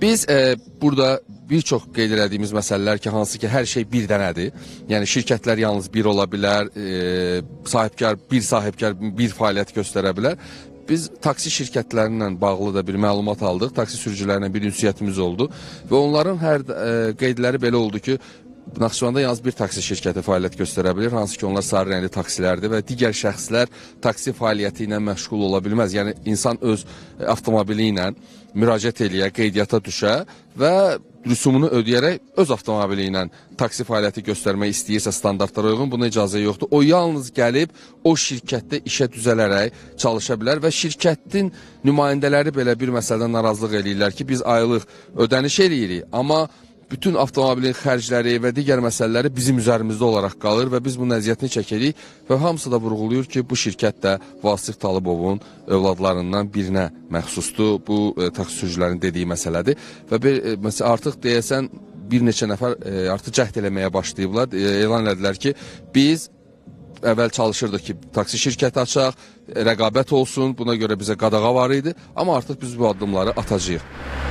Biz e, burada bir çox qeyd elədiyimiz məsələlər ki, hansı ki, hər şey bir dənədir. Yəni şirkətlər yalnız bir ola bilər, e, sahibkar bir sahibkar bir fəaliyyət göstərə bilər. Biz taksi şirkətlərinlə bağlı da bir məlumat aldıq. Taksi sürücülərlə bir ünsiyyətimiz oldu və onların hər e, qeydləri belə oldu ki, Naxçıvanda yalnız bir taksi şirkəti fəaliyyət göstərə bilir, hansı ki onlar sarı rəngli taksilərdir və digər şəxslər taksi fəaliyyəti ilə məşğul ola bilməz. Yəni insan öz e, avtomobili ilə müraciət eləyə, qeydiyyata düşə və rüsumunu ödəyərək öz avtomobili ilə taksi fəaliyyəti göstərmək istəyirsə standartlara uyğun buna icazə yoxdur. O yalnız gəlib o şirkətdə işə düzələrək çalışa bilər və şirkətin nümayəndələri belə bir məsələdən narazılıq eləyirlər ki, biz aylıq ödəniş eləyirik, amma bütün avtomobilin xərcləri və digər məsələləri bizim üzərimizdə olaraq qalır və biz bunun əziyyətini çəkirik və hamısı da vurğulayır ki, bu şirkət də Vasif Talıbovun övladlarından birinə məxsusdur. Bu e, taksi sürücülərinin dediyi məsələdir və bir e, məsəl artıq deyəsən bir neçə nəfər e, artıq cəhd eləməyə başlayıblar. E, elan elədilər ki, biz əvvəl çalışırdıq ki, taksi şirkəti açaq, rəqabət olsun, buna görə bizə qadağa var idi, amma artıq biz bu addımları atacağıq.